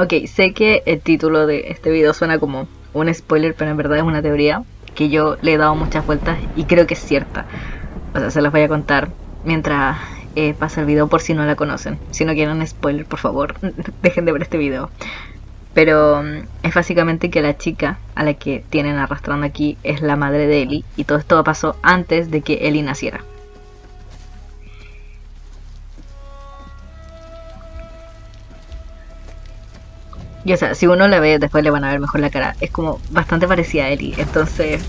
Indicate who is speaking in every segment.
Speaker 1: Ok, sé que el título de este video suena como un spoiler, pero en verdad es una teoría que yo le he dado muchas vueltas y creo que es cierta. O sea, se las voy a contar mientras eh, pasa el video por si no la conocen. Si no quieren spoiler, por favor, dejen de ver este video. Pero mm, es básicamente que la chica a la que tienen arrastrando aquí es la madre de Ellie y todo esto pasó antes de que Ellie naciera. Y o sea, si uno la ve, después le van a ver mejor la cara. Es como bastante parecida a Ellie. Entonces,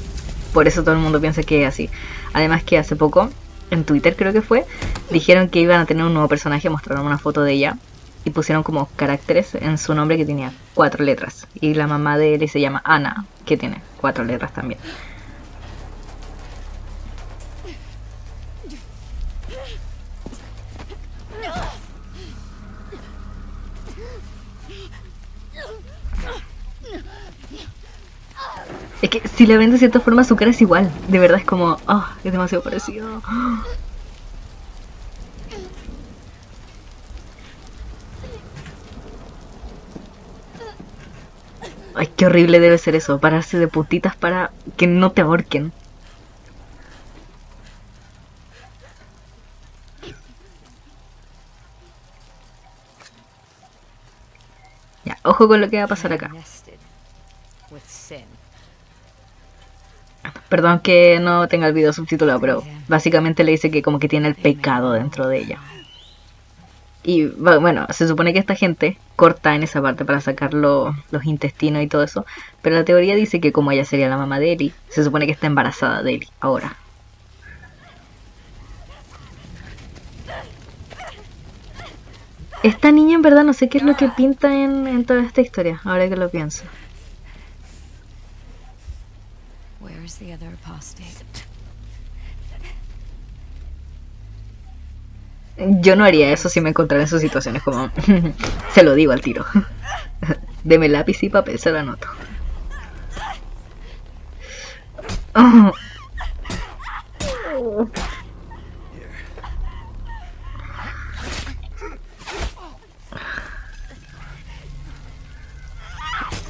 Speaker 1: por eso todo el mundo piensa que es así. Además que hace poco, en Twitter creo que fue, dijeron que iban a tener un nuevo personaje, mostraron una foto de ella y pusieron como caracteres en su nombre que tenía cuatro letras. Y la mamá de Ellie se llama Ana, que tiene cuatro letras también. Es que si la ven de cierta forma su cara es igual. De verdad es como, oh, es demasiado parecido. Ay, qué horrible debe ser eso, pararse de putitas para que no te ahorquen. Ya, ojo con lo que va a pasar acá. Perdón que no tenga el video subtitulado, pero básicamente le dice que como que tiene el pecado dentro de ella. Y bueno, se supone que esta gente corta en esa parte para sacar los intestinos y todo eso. Pero la teoría dice que como ella sería la mamá de Ellie, se supone que está embarazada de Ellie ahora. Esta niña en verdad no sé qué es lo que pinta en, en toda esta historia, ahora que lo pienso. Yo no haría eso si me encontrara en sus situaciones como... se lo digo al tiro. Deme lápiz y papel, se lo anoto.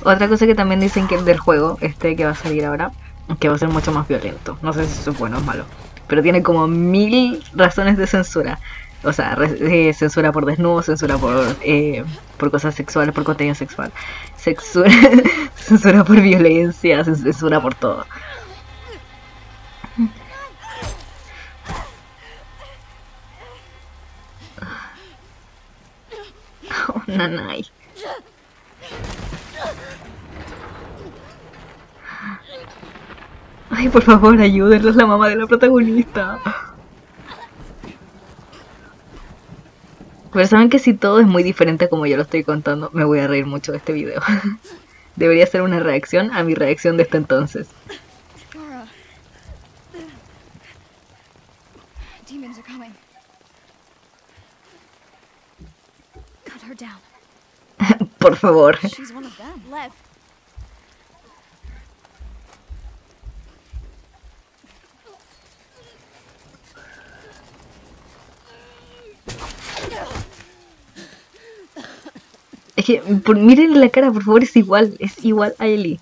Speaker 1: Otra cosa que también dicen que del juego, este que va a salir ahora, que va a ser mucho más violento. No sé si eso es bueno o malo. Pero tiene como mil razones de censura. O sea, eh, censura por desnudo, censura por, eh, por cosas sexuales, por contenido sexual. Censura, por violencia, censura por todo. Oh. Ay, por favor, ayúdenlos, la mamá de la protagonista. Pero saben que si todo es muy diferente como yo lo estoy contando, me voy a reír mucho de este video. Debería ser una reacción a mi reacción de este entonces. Por favor. Por, miren la cara, por favor, es igual, es igual a Ellie.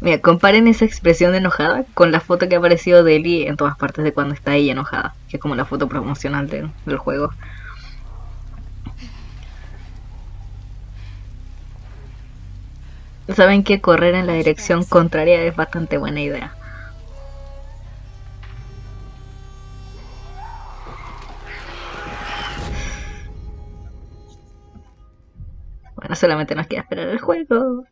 Speaker 1: Mira, comparen esa expresión de enojada con la foto que ha aparecido de Ellie en todas partes de cuando está ella enojada, que es como la foto promocional del juego. Saben que correr en la dirección contraria es bastante buena idea. Bueno, solamente nos queda esperar el juego.